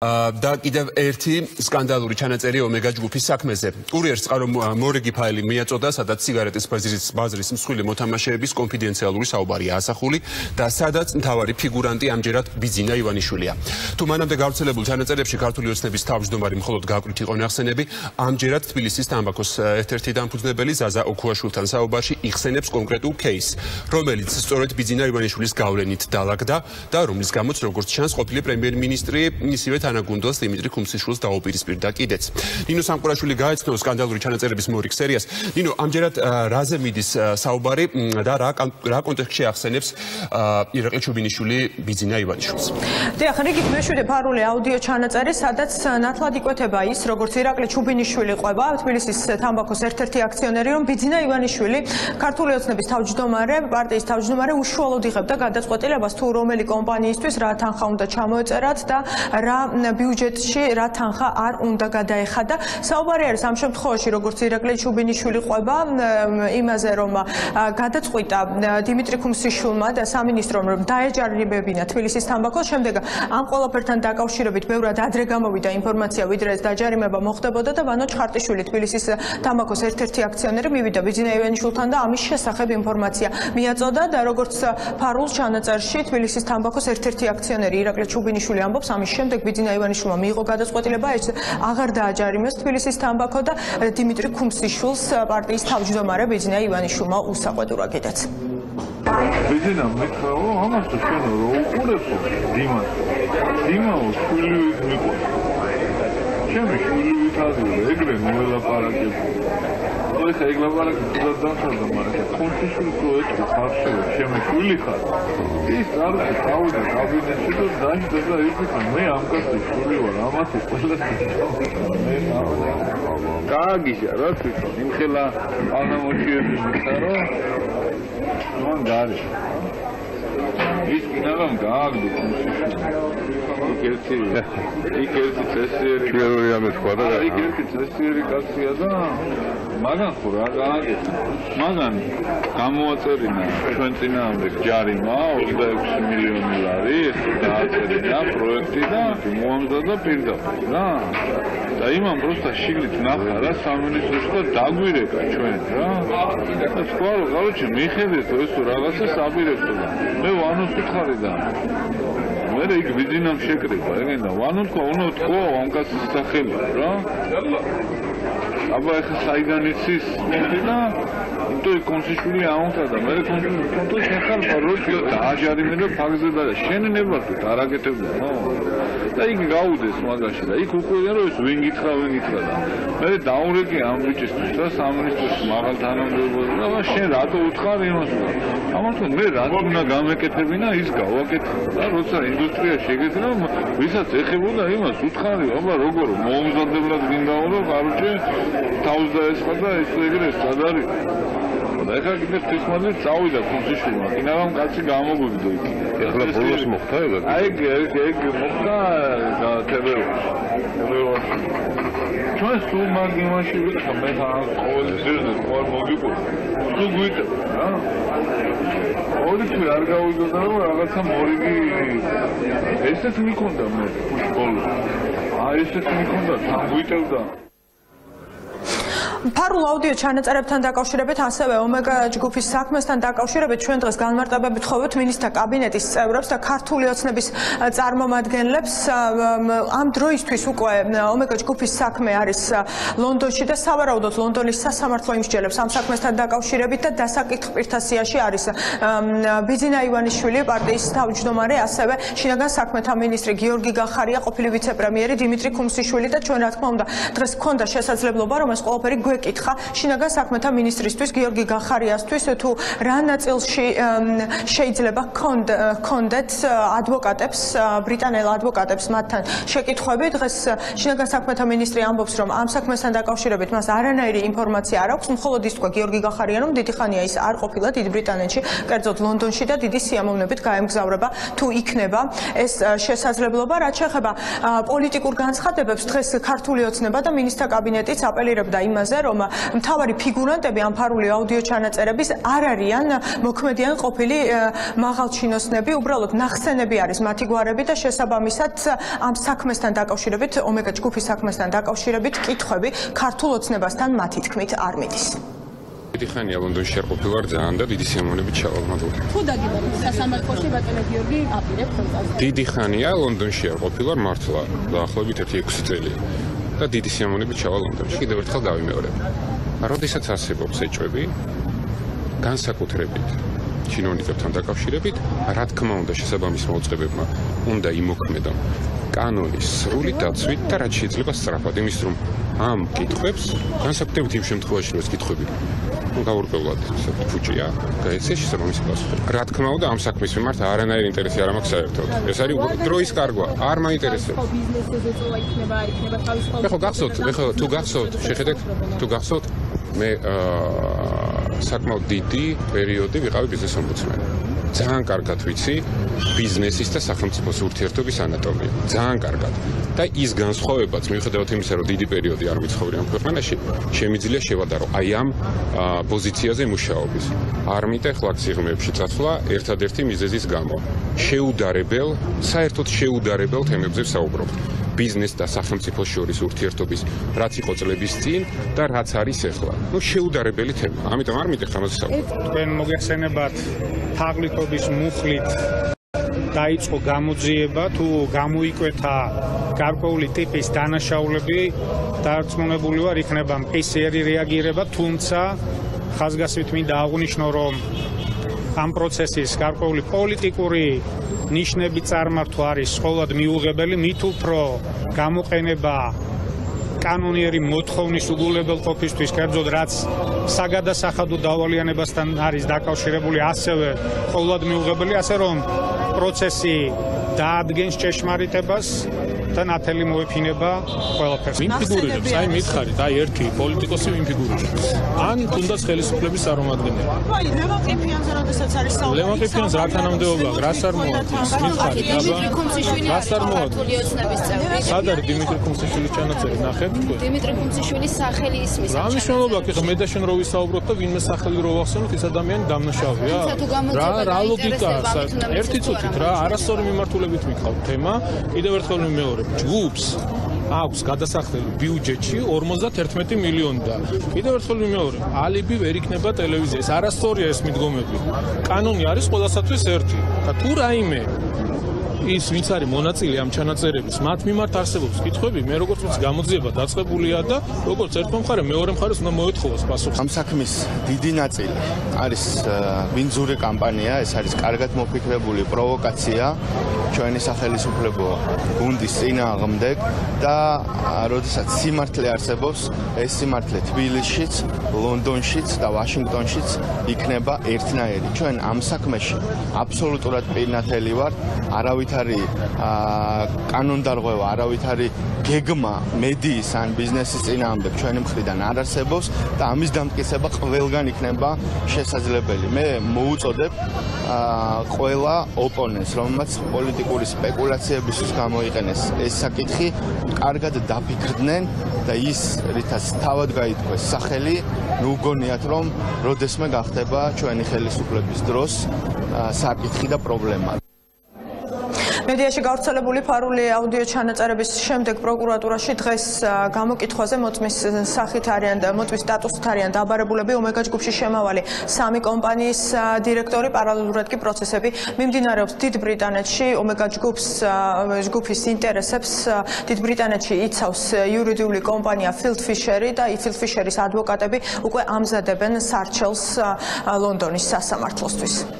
და კიდევ ერთი სკანდალური ჩანაწერი ომეგა ჯგუფის საქმეზე. კურიერს წყარო მორიგი ფაილი მიაწოდა, სადაც სიგარეტის ბაზრის ბაზრის მსხვილი მოთამაშეების კონფიდენციალური საუბარია ასახული და სადაც მთავარი ფიგურანტი ამჯერად ბიძინა ივანიშვილია. თუ მანამდე გავრცელებულ ჩანაწერებში ქართული ოცნების თავმჯდომარი მხოლოდ გაკვრით იყო ნახსენები, ამჯერად თბილისის თამბაქოს ერთ-ერთი დამფუძნებელი ზაზა ოქუაშვილთან საუბარში იხსენებს კონკრეტულ кейსს, რომელიც სწორედ ბიძინა ივანიშვილის გავლენით დაალაგდა და რომლის გამოც როგორც ჩანს ყოფილი პრემიერ-მინისტრი ისევე თანაგუნდელს დიმიტრი ხუმსიშვილს დაუპირისპირდა კიდეც. ნინო სამყურაშვილი გაეცნო სკანდალური ჩანაწერების მორიგ სერიას. ნინო, ამჯერად რაზე მიდის საუბარი და რა რა კონტექსტში ახსენებს ირაკლი ჩუბინიშვილი ბიზინა ივანიშვილს? დიახ, რიგით მეშვიდე ფარული აუდიო ჩანაწერი, სადაც ნათლად იკვეთება ის, როგორც ირაკლი ჩუბინიშვილი ყვება თბილისის თამბაქოს ერთ-ერთი აქციონერი, რომ ბიზინა ივანიშვილი ქართული ოცნების თავმჯდომარე, პარტიის თავმჯდომარე უშუალოდ იღებდა გადაწყვეტილებას თუ რომელი კომპანიისთვის რა თანხა უნდა ჩამოეწერათ და რა ბიუჯეტში რა თანხა არ უნდა გადაეხადა. საუბარი არის ამ შემთხვევაში, როგორც ირაკლი ჩუბინიშვილი ყვება იმაზე, რომ გადაწყვიტა დიმიტრი ხუმსიშვილმა და სამინისტრომ რომ დაეჯარიმებინა თბილისის თამბაქოს, შემდეგ ამ ყველაფერთან დაკავშირებით ბევრად ადრე გამოვიდა ინფორმაცია, ვიდრე ეს დაჯარიმება მოხდებოდა და ვანო ჩხარტიშვილი თბილისის თამბაქოს ერთ-ერთი აქციონერი მივიდა ბიზნეს ივენიშვილთან და ამის შესახებ ინფორმაცია მიაწოდა და როგორც ფარულ ჩანაწერში თბილისის თამბაქოს ერთ-ერთი აქციონერი ირაკლი ჩუბინიშვილი ამბობს ამის შემდეგ ბიზნეს ბიძინა ივანიშვილმა მიიღო გადაწყვეტილება ეს აღარ დააჯარიმეს თბილისის თამბაქო და დიმიტრი ხუმსიშვილს პარტიის თავმჯდომარე ბიძინა ივანიშვილმა უსაყვედურა კიდეც ბიძინა მითხრაო ამას შენ რო უყურებო დიმას. დიმაო შვილი მიყვა ჩემი შვილი ვითაზი ეგრე მოელაპარაკებ ოი ხა ეგლაბარა კიდევ დამთავრდა მაგრამ კონცესიის პროექტი ხარში შემეშვილი ხარ ის არ გავიდა კაბინეტში და დაიწყო და იფიქრა მე ამ კაცი შვილი ვარ ამათი ყველა მე გააგიშა რა თვითონ იმხელა ანამოჩიების მიხარო მან გარი ის კიდევ გააგდო. იქ ერთი იქ ერთი წესიერი პირველი ამის თქვა და იქ ერთი წესიერი კაცია და მაგან ხო რა გააკეთა მაგან გამოაწერინა ჩვენ წინააღმდეგ ჯარიმა 26 მილიონი ლარი ეს დააწერინა პროექტი და მოამზადა პირდაპირ რა და იმან პროსტა შიგნით ნახა რა სამინისტროს და დაგვირეკა ჩვენ რა. და სხვა რო გავიჩი მიხედეთ ეს რაღაცა საბირებსო და მე ვანოს უთხარი და მე იქ ვიძინამ შეკრება ეგენა. ვანო თქვა უნდა თქვა ამ კაცის სახელი რა აბა ეხა საიდან იცის? მომდი და თუ კონსიშვილი აუნთადა მე კონსიშვილი შეხარ პაროში დააჯარიმე და ფაგზე და შენ ნებართვით არაკეთებდა ხო? და იქ გავუდეს მაგაში და იქ უკვე რომ ეს ვინ გითხრა ვინ გითხრა და მე დაურეკე ამ ბიჭისთვის და სამინისტროს მაღალ თანამდებობაზე და შენ რატო უთხარ იმას ამიტომ მე რატო უნდა გამეკეთებინა ის გავაკეთე და როცა ინდუსტრია შეგეძინა ვისაც ეხებოდა იმას უთხარი აბა როგორ მოუმზადებლად გინდაო რომ კარუჭე 61 და ეს ეგრე სად არის? და ეხლა კიდე ხის მანძილ წავიდა ქუზიშვილმა. კიდე რომ კაცი გამოგვიგდო იქ. ეხლა ბოლოს მოხდა ეგ? აი ეგ ეგ მოხდა და თებეო. თებეო. ჩვენს თუ მაგ იმაში ვიყავ მე თან ყოველდღე ყოველ მოგიყურე. თუ გვიტა რა? ორი თვე არ გავიგონდა რომ რაღაცა მორიგი ესეც მიქონდა მე ფუტბოლი. აი ესეც მიქონდა, თან გვიტევდა. ფარულ აუდიო ჩანაწერებთან დაკავშირებით ასევე ომეგა ჯგუფის საქმესთან დაკავშირებით ჩვენ დღეს განმარტებებით ხოვეთ მინისტრთა კაბინეტის წევრებს და ქართული ოცნების წარმომადგენლებს. ამ დროისთვის უკვე ომეგა ჯგუფის საქმე არის ლონდონში და სავარაუდოდ ლონდონის სასამართლო იმსჯელებს ამ საქმესთან დაკავშირებით და დასაკითხ პირთასიაში არის ბიზინა ივანიშვილი პარტიის თავმჯდომარე ასევე შინაგან საქმეთა მინისტრი გიორგი გახარია ყოფილი ვიცე-პრემიერი დიმიტრი ხუმსიშვილი და ჩვენ რა თქმა უნდა დღეს გქონდა შესაძლებლობა რომ ეს ყველაფერი გვეკითხა. შინაგან საქმეთა ministrისთვის გიორგი გახარიასთვის თუ რა ნაწილში შეიძლება კონდეთ ადვოკატებს ბრიტანელ ადვოკატებს მათთან შეკითხვები დღეს შინაგან საქმეთა ministri ამბობს რომ ამ საქმესთან დაკავშირებით მას არანაირი ინფორმაცია არ აქვს. მხოლოდ ის თქვა გიორგი გახარია რომ დიდი ხანია ის არ ყოფილა დიდ ბრიტანეთში კერძოდ ლონდონში და დიდი სიამოვნებით გაემგზავრება. თუ იქნება ეს შესაძლებლობა რაც შეეხება პოლიტიკურ განცხადებებს დღეს ქართული ოცნება და ministra კაბინეტიც აპელირებდა იმაზე რომ მთავარი ფიგურანტები ამ ფარული აუდიო ჩანაწერების არ არიან მოქმედიან ყოფილი მაღალჩინოსნები, უბრალოდ ნახსენები არის მათი გვარები და შესაბამისად ამ საქმესთან დაკავშირებით, ომეგა ჯგუფის საქმესთან დაკავშირებით კითხვები ქართულ ოცნებასთან მათი თქმით არ მიდის. დიდი ხანია ლონდონში არ ყოფილვარ ძალიან და დიდი სიამოვნებით ჩავალმადლობ. თუ დაგიბრუნდით სასამართლოში ბატონო გიორგი აპირებ ხელს. დიდი ხანია ლონდონში არ ყოფილვარ მართლა დაახლოებით 1-6 წელი. და დიდი სიამოვნებით ჩავალ ლონდონში. კიდევ ერთხელ გავიმეორებ. როდესაც არსებობს ეჭვები განსაკუთრებით ჩინონიკებთან დაკავშირებით, რა თქმა უნდა შესაბამის მოწყებებმა უნდა იმოქმედონ კანონის სრული დაცვით და რაც შეიძლება სწრაფად. იმის რომ ამ კითხვებს განსაკუთრებით იმ შემთხვევაში რომ ეს კითხვები ну გაურკვევლად ფუჭია გაეცე შესაბამისი პასუხი. რა თქმა უნდა ამ საქმის მიმართ არანაირი ინტერესი არ მაქვს საერთოდ. ეს არის დროის კარგვა არ მაინტერესებს. ბიზნესზე წოვა იქნება არ იქნება თავისუფალ ეხო გახსოვთ ეხო თუ გახსოვთ შეხედეთ თუ გახსოვთ მე აა საკმაოდ დიდი პერიოდი ვიყავი ბიზნეს ომბუდსმენი ძალიან კარგად ვიცი ბიზნესის და სახელმწიფოს ურთიერთობის ანატომია. ძალიან კარგად. და ის განსხვავებაც მიუხედავად იმისა, რომ დიდი პერიოდი არ ვიცხოვრე ამ ქვეყანაში, შემიძლია შევადარო აი ამ პოზიციაზე მუშაობის. არ მიტეხლა სიღრმეებში წასვლა ერთადერთი მიზეზის გამო. შეუდარებელ, საერთოდ შეუდარებელ თემებზე ვსაუბრობ. ბიზნეს და სახელმწიფოს შორის ურთიერთობის რაც იყო წლების წინ და რაც არის ახლა. ნუ შეუდარებელი თემა. ამიტომ არ მიტეხ ამაზე საუბარი. თქვენ მოგეხსენებათ თაღლითობის მუხლით დაიწყო გამოძიება თუ გამოიკვეთა გარკვეული ტიპის დანაშაულები დარწმუნებული ვარ იქნება PCR-ი რეაგირება თუმცა ხაზგასმით მინდა აღვნიშნო რომ ამ პროცესის გარკვეული პოლიტიკური ნიშნები წარმართვა არის ყოველად მიუღებელი მით უფრო გამოყენება კანონიერი მოთხოვნის უგულებელყოფისთვის, კერძოდ რაც საგადასახადო დავალიანებასთან არის დაკავშირებული, ასევე ყოველად მიუღებელი, ასე რომ პროცესი დაადგენს ჭეშმარიტებას და ნათელი მოეფინება ყველაფერს. ვინ ფიგურირებს? აი მითხარით, აი ერთი პოლიტიკოსი ვინ ფიგურირებს? ან თუნდაც ხელისუფლების წარმომადგენელი. აი, ლევან ყიფიანზე როდესაც არის საუბარი. ლევან ყიფიანს რა თანამდებობა, რას არ მოაქვს? მითხარით, აბა. რას არ მოაქვს? სად არის დიმიტრი ხუმსიშვილის ჩანაწერი? ნახეთ თქვენ. დიმიტრი ხუმსიშვილის სახელი ისმის. რა მნიშვნელობა აქვს? ეხლა მე და შენ რო ვისაუბროთ და ვინმე სახელი რო ვახსენოთ, ის ადამიანი დამნაშავეა? რა რა ლოგიკაა? ერთი წუთით რა, არასწორი მიმართულებით მიყავ თემა. კიდევ ერთხელ მეორე ვიმეორებ ჯგუფს აქვს გადასახდელი ბიუჯეტში 51 მილიონი და კიდევ ერთხელ ვიმეორებ ალიბი ვერ იქნება ტელევიზიას არასწორია ეს მიდგომები. კანონი არის ყველასათვის ერთი. და თუ რაიმე ის ვინც არის მონაწილე ამ ჩანაწერების, მათ მიმართ არსებობს კითხვები, მე როგორც ვთქვი, გამოძიება დაწყებულია და როგორც ერთ მხარე მეორე მხარეს უნდა მოეთხოვოს პასუხი. ამ საქმის დიდი ნაწილი არის ვინძური კამპანია, ეს არის კარგად მოფიქრებული პროვოკაცია ჩვენი სახელმწიფო გუნდის წინააღმდეგ და როდესაც სიმართლე არსებობს, ეს სიმართლე თბილისშიც, ლონდონშიც და ვაშინგტონშიც იქნება ერთნაირი. ჩვენ ამ საქმეში აბსოლუტურად პირნათელი ვარ, არავით არის კანონდარღვევა, არავით არის გეგმა მედიის ან ბიზნესის წინააღმდეგ ჩვენი მხრიდან არ არსებობს და ამის დამტკიცება ყველგან იქნება შესაძლებელი. მე მოუწოდებ ყველა ოპონენტს, რომელმაც პოლიტიკური სპეკულაციებისთვის გამოიყენეს ეს საკითხი, კარგად დაფიქრდნენ და ის რითაც თავად გაითქვეს სახელი, ნუ გონიათ რომ როდესმე გახდება ჩვენი ხელისუფლების დროს საკითხი და პრობლემა. მედიაში გავრცელებული ფარული აუდიო ჩანაწერების შემდეგ პროკურატურაში დღეს გამოკითხვაზე მოწმის სახით არიან და მოწმის სტატუსით არიან დაბარებულები ომეგა ჯგუფში შემავალი. სამი კომპანიის დირექტორი პარალელურად კი პროცესები მიმდინარეობს დიდ ბრიტანეთში. ომეგა ჯგუფს ჯგუფის ინტერესებს დიდ ბრიტანეთში იცავს იურიდიული კომპანია ფილდ ფიშერი და ფილდ ფიშერის ადვოკატები უკვე ამზადებენ სარჩელს ლონდონის სასამართლოსთვის